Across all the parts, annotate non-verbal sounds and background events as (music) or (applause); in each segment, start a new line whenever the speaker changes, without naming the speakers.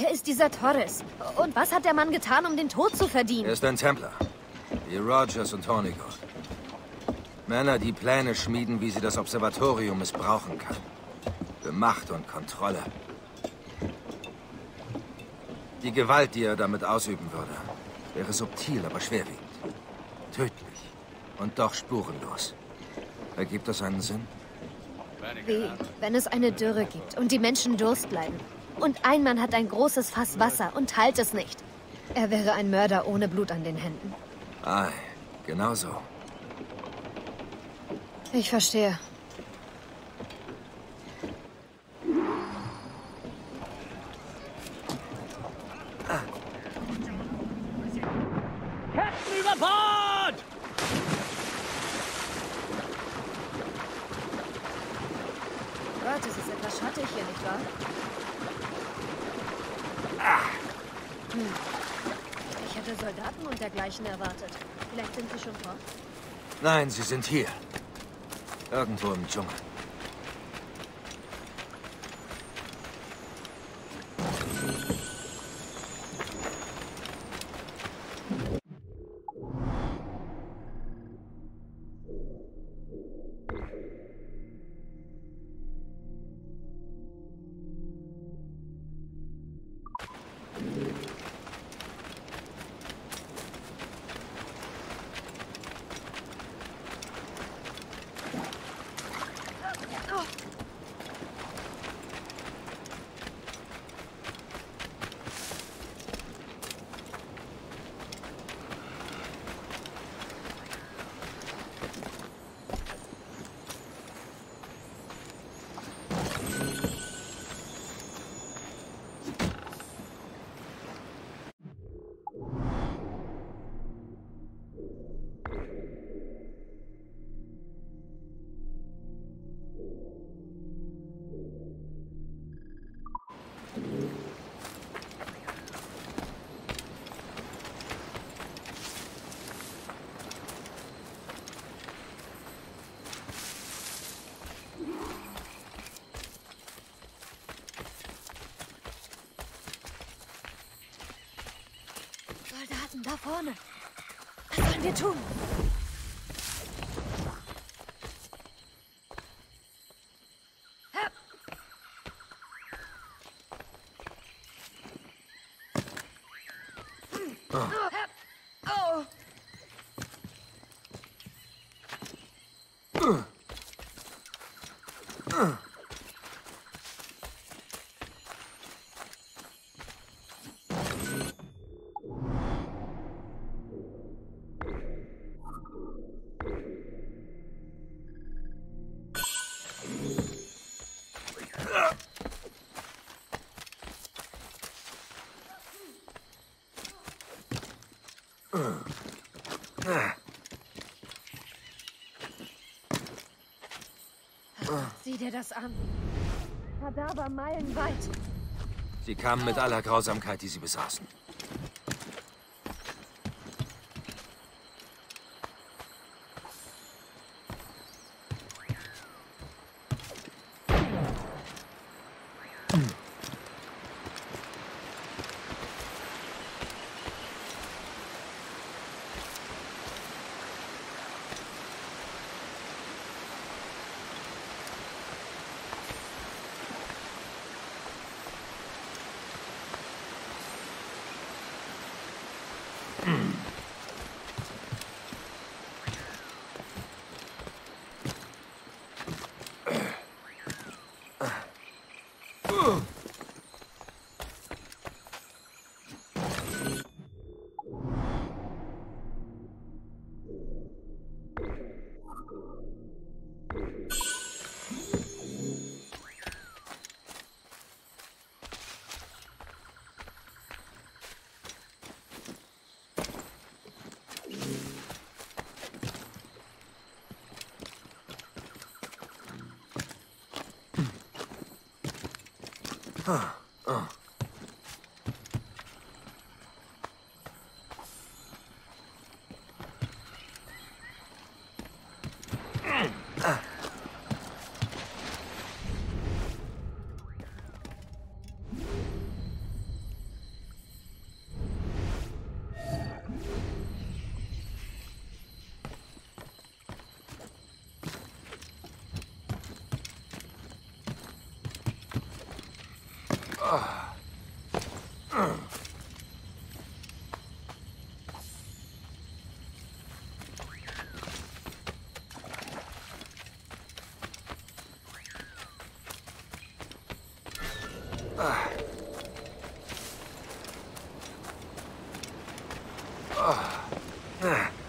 Wer ist dieser Torres? Und was hat der Mann getan, um den Tod zu verdienen?
Er ist ein Templer. Wie Rogers und Hornigold. Männer, die Pläne schmieden, wie sie das Observatorium missbrauchen kann. Für Macht und Kontrolle. Die Gewalt, die er damit ausüben würde, wäre subtil, aber schwerwiegend. Tödlich. Und doch spurenlos. Ergibt das einen Sinn?
Wie, wenn es eine Dürre gibt und die Menschen Durst leiden. Und ein Mann hat ein großes Fass Wasser und teilt es nicht. Er wäre ein Mörder ohne Blut an den Händen.
Ei, genau so.
Ich verstehe. Gott, es ist etwas schattig hier, nicht wahr? Ich hätte Soldaten und dergleichen erwartet. Vielleicht sind sie schon fort.
Nein, sie sind hier. Irgendwo im Dschungel.
Soldaten da vorne. Was sollen wir tun? Oh. Dir das an. Kadaver meilenweit.
Sie kamen mit aller Grausamkeit, die sie besaßen.
Huh. Oh. Ugh.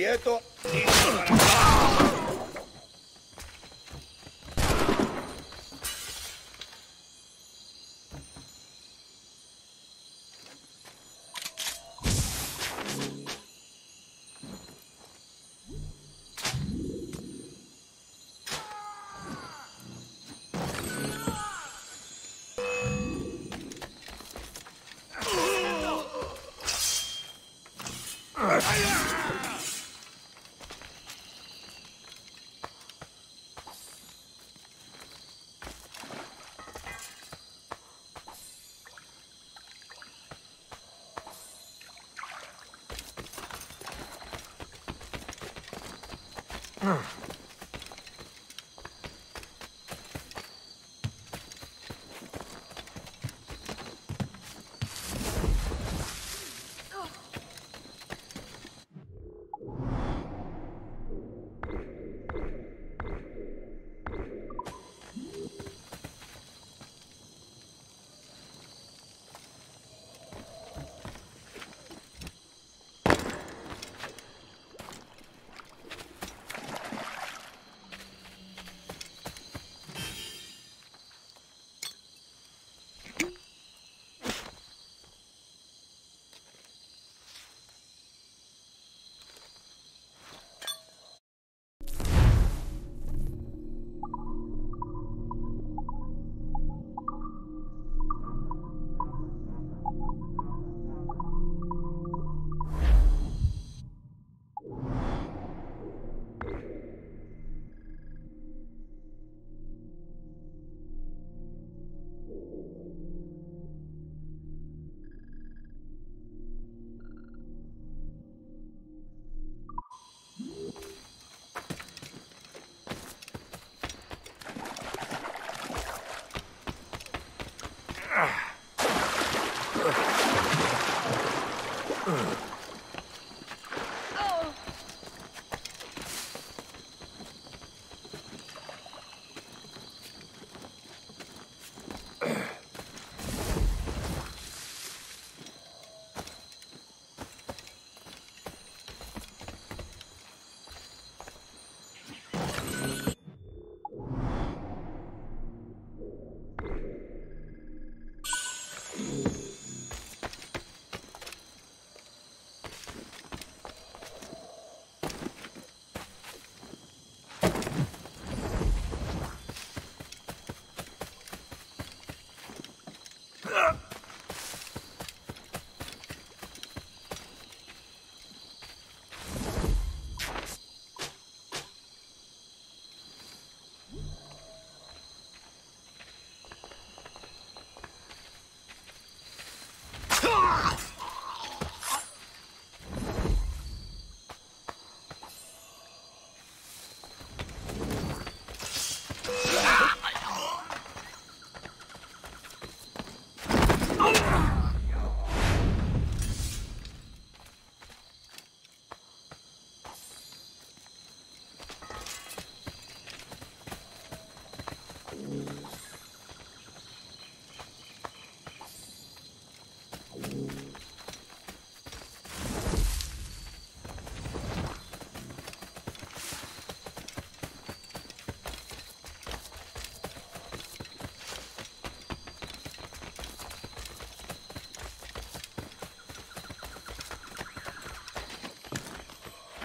Quieto.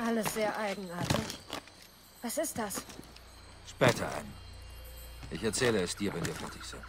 Alles sehr eigenartig. Was ist das?
Später ein. Ich erzähle es dir, wenn wir fertig sind.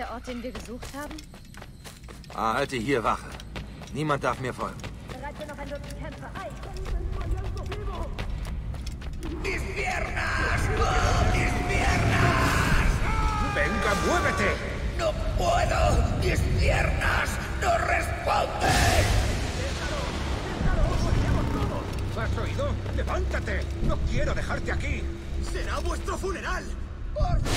Der Ort, den wir gesucht haben?
Ah, halte hier Wache. Niemand darf mir folgen.
Bereit für noch ein Dutzend Kämpfer. Ei,
¡Mis piernas! ¡Oh, mis piernas!
¡Venga, muévete!
¡No puedo! ¡Mis piernas no responden!
¿Has oído? ¡Levántate! ¡No quiero dejarte aquí!
¡Será vuestro funeral! ¡Oh,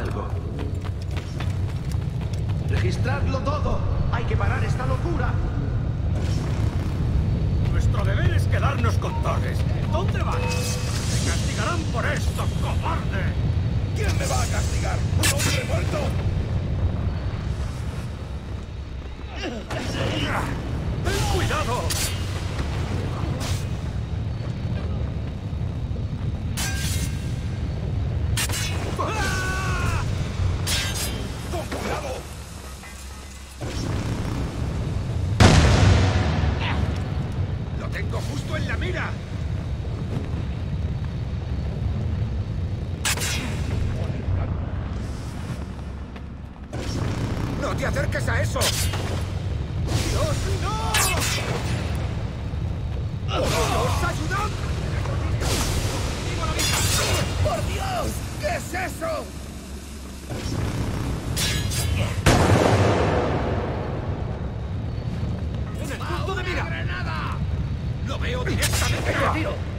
algo. ¡Registradlo todo! ¡Hay que parar esta locura!
Nuestro deber es quedarnos con Torres. ¿Dónde van? ¡Se castigarán por esto, cobarde!
¿Quién me va a castigar? ¿Un hombre muerto?
¡Ten cuidado! ¡No te acerques a eso! ¡Dios, no! ¡Dios, ayudad!
¡Por Dios! ¿Qué es eso?
¡En el punto de mira!
granada!
¡Lo veo directamente!
¡Tiro!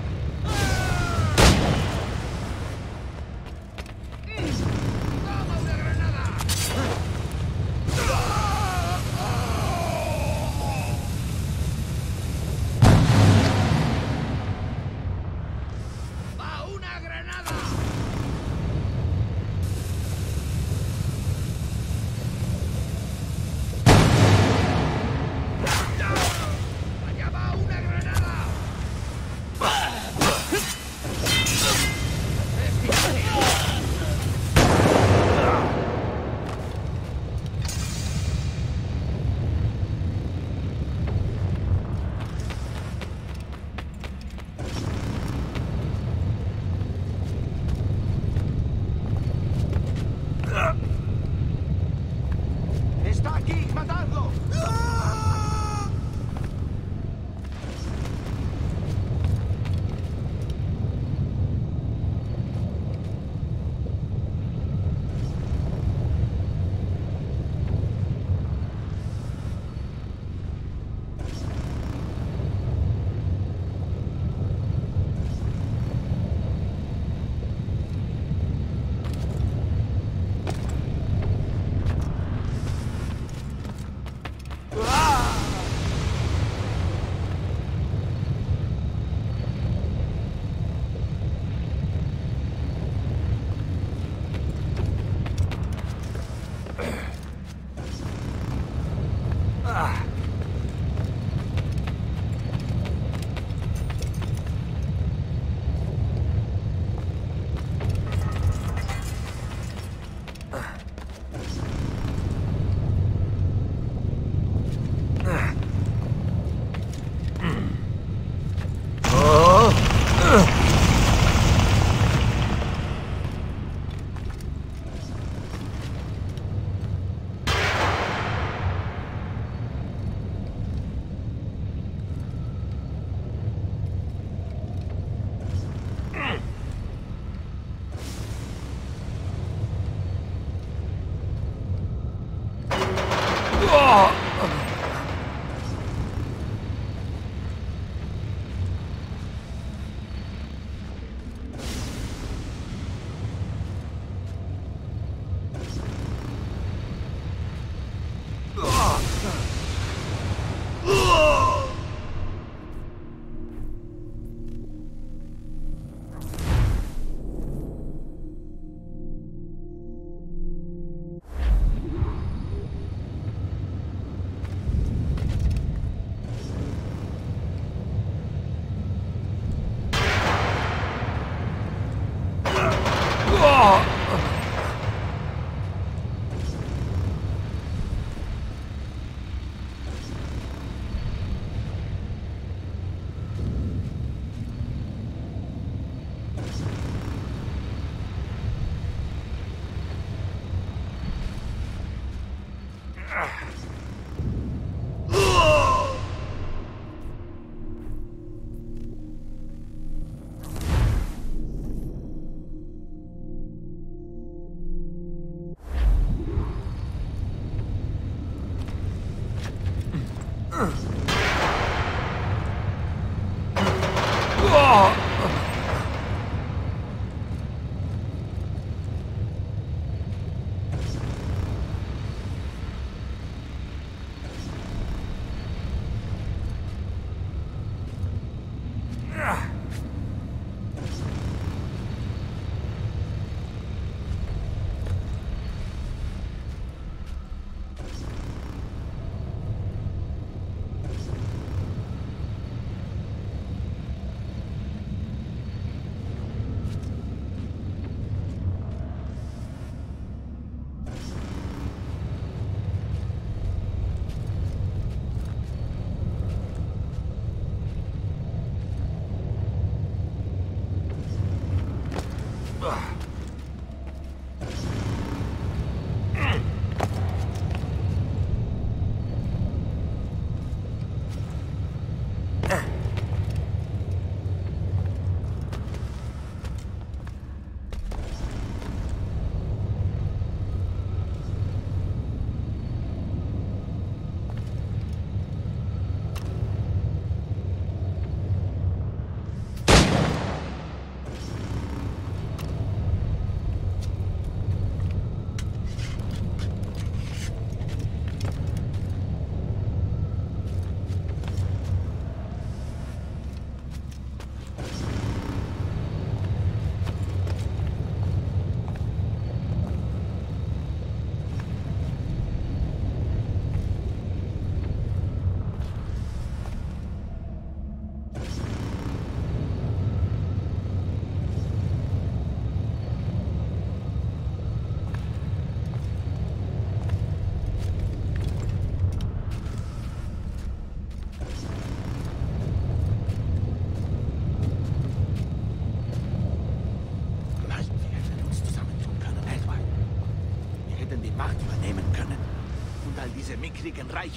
Ugh.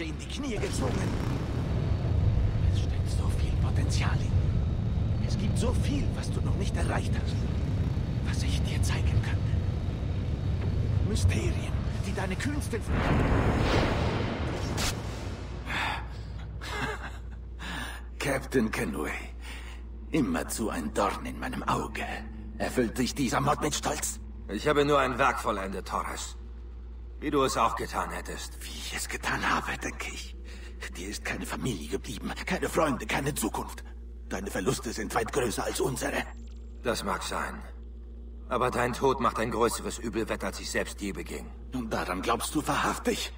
Reiche in die Knie gezwungen. Es steckt so viel Potenzial in. Es gibt so viel, was du noch nicht erreicht hast. Was ich dir zeigen könnte. Mysterien, die deine kühnsten... Captain Kenway. Immerzu ein Dorn in meinem Auge. Erfüllt dich dieser Mord mit Stolz?
Ich habe nur ein Werk vollendet, Torres. Wie du es auch getan hättest.
Wie ich es getan habe, denke ich. Dir ist keine Familie geblieben, keine Freunde, keine Zukunft. Deine Verluste sind weit größer als unsere.
Das mag sein. Aber dein Tod macht ein größeres Übel wett, als ich selbst je beging.
Und daran glaubst du wahrhaftig?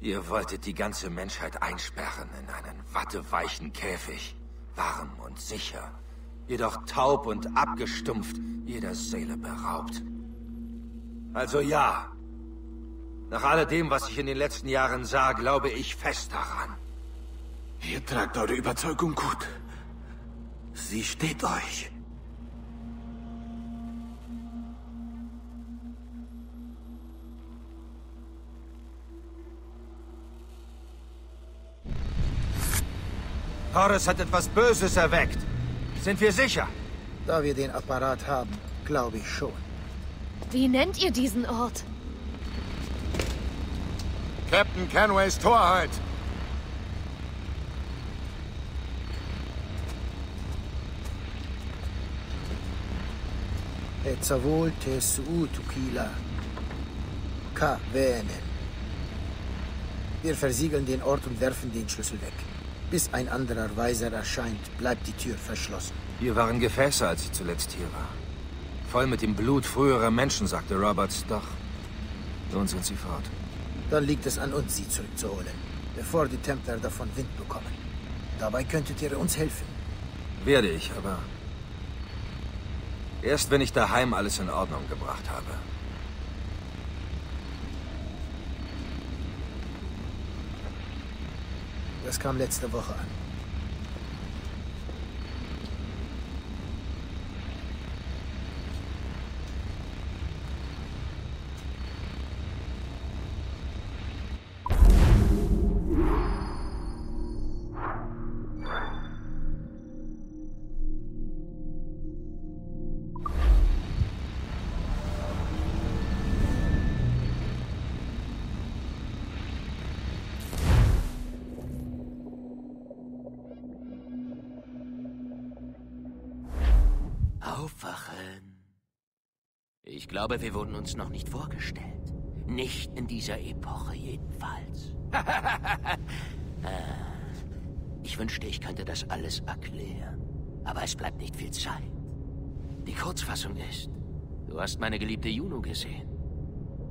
Ihr wolltet die ganze Menschheit einsperren in einen watteweichen Käfig. Warm und sicher. Jedoch taub und abgestumpft, jeder Seele beraubt. Also ja. Nach alledem, was ich in den letzten Jahren sah, glaube ich fest daran.
Ihr tragt eure Überzeugung gut. Sie steht euch.
Horus hat etwas Böses erweckt. Sind wir sicher?
Da wir den Apparat haben, glaube ich schon.
Wie nennt ihr diesen Ort?
Captain Kenways Torheit.
Etzavol te suutukila. Ka venen. Wir versiegeln den Ort und werfen den Schlüssel weg. Bis ein anderer Weiser erscheint, bleibt die Tür verschlossen.
Hier waren Gefäße, als ich zuletzt hier war. Voll mit dem Blut früherer Menschen, sagte Roberts. Doch, nun sind sie fort.
Dann liegt es an uns, sie zurückzuholen, bevor die Templer davon Wind bekommen. Dabei könntet ihr uns helfen.
Werde ich, aber... Erst wenn ich daheim alles in Ordnung gebracht habe.
Das kam letzte Woche an.
Glaube, wir wurden uns noch nicht vorgestellt. Nicht in dieser Epoche jedenfalls. (laughs) Äh, ich wünschte, ich könnte das alles erklären. Aber es bleibt nicht viel Zeit. Die Kurzfassung ist, du hast meine geliebte Juno gesehen.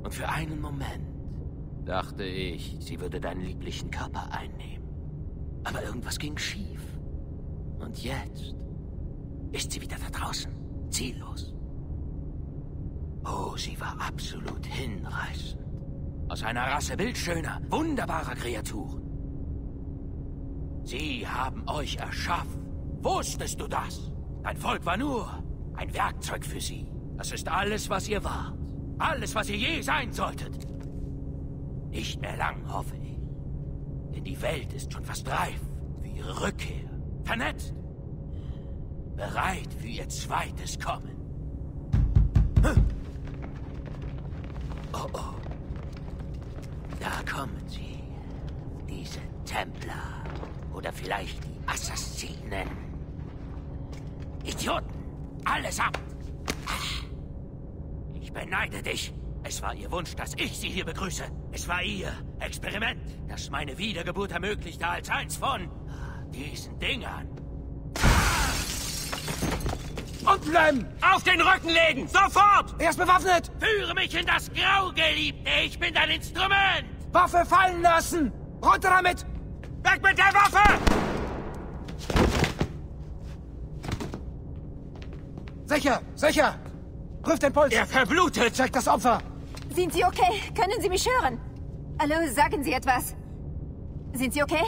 Und für einen Moment dachte ich, sie würde deinen lieblichen Körper einnehmen. Aber irgendwas ging schief. Und jetzt ist sie wieder da draußen, ziellos. Oh, sie war absolut hinreißend. Aus einer Rasse bildschöner, wunderbarer Kreaturen. Sie haben euch erschaffen. Wusstest du das? Dein Volk war nur ein Werkzeug für sie. Das ist alles, was ihr wart. Alles, was ihr je sein solltet. Nicht mehr lang, hoffe ich. Denn die Welt ist schon fast reif für ihre Rückkehr. Vernetzt. Bereit für ihr zweites Kommen. Hm. Oh, oh. Da kommen sie. Diese Templer. Oder vielleicht die Assassinen. Idioten! Allesamt! Ich beneide dich. Es war ihr Wunsch, dass ich sie hier begrüße. Es war ihr Experiment, das meine Wiedergeburt ermöglichte als eins von diesen Dingern.
Und bleiben! Auf den Rücken legen! Sofort!
Er ist bewaffnet!
Führe mich in das Grau, Geliebte! Ich bin dein Instrument!
Waffe fallen lassen! Runter damit!
Weg mit der Waffe!
Sicher! Sicher! Prüft den Puls!
Er verblutet!
Zeigt das Opfer!
Sind Sie okay? Können Sie mich hören? Hallo, sagen Sie etwas. Sind Sie okay?